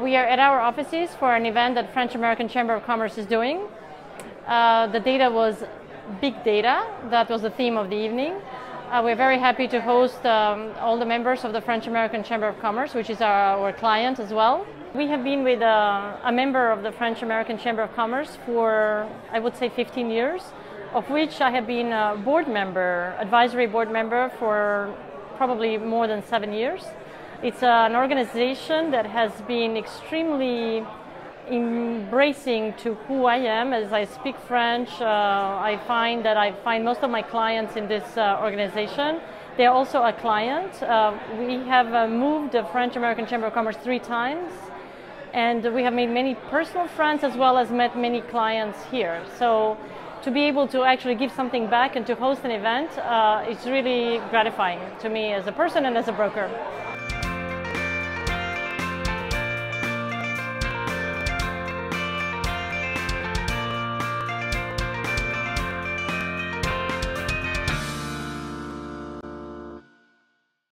we are at our offices for an event that French American Chamber of Commerce is doing. Uh, the data was big data. That was the theme of the evening. Uh, we're very happy to host um, all the members of the French American Chamber of Commerce, which is our, our client as well. We have been with uh, a member of the French American Chamber of Commerce for, I would say, 15 years, of which I have been a board member, advisory board member for probably more than seven years. It's an organization that has been extremely embracing to who I am as I speak French. Uh, I find that I find most of my clients in this uh, organization. They're also a client. Uh, we have uh, moved the French American Chamber of Commerce three times, and we have made many personal friends as well as met many clients here. So to be able to actually give something back and to host an event, uh, it's really gratifying to me as a person and as a broker.